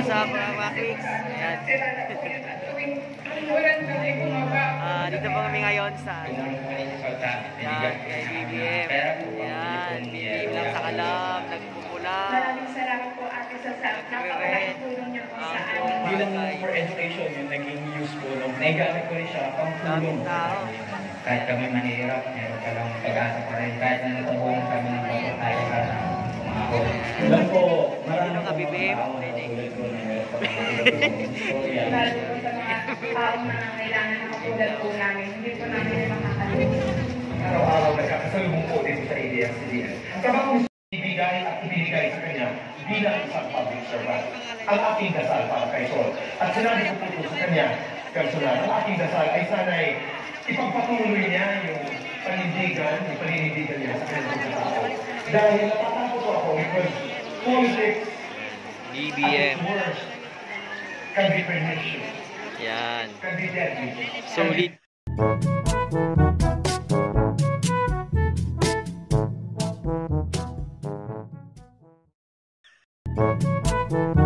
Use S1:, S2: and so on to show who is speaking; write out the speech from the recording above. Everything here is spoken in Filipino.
S1: what's up mga Makiks? Ayan. Ah, dito po kami ngayon sa ano, Yan, kay BBM. Yan, BBM lang sa kalam, nagpupula.
S2: Maraming salamat po ate sa sa napakalaking tulong niyo po sa amin.
S3: Bilang for education, yung naging useful. Naigamit ko rin siya pang tulong.
S4: Kahit kami manihirap, meron ka lang pag-asa pa rin. Kahit na natunggulan
S3: mga istorya.
S2: Lalo po sa mga taong nangangailangan na katulad po namin. Hindi po namin makakalimutan.
S5: araw-araw nagkakasalubong po dito sa ABS-CBN. Ang ni ibigay at ibinigay sa kanya bilang isang public servant. Ang aking dasal para kay Sol. At sinabi ko po sa kanya, personal, ang aking dasal ay sana'y ipagpatuloy niya yung panindigan, yung paninindigan niya sa kanyang tao. Dahil natatakot ako because politics
S1: BBM. Yan. Solid.
S6: Thank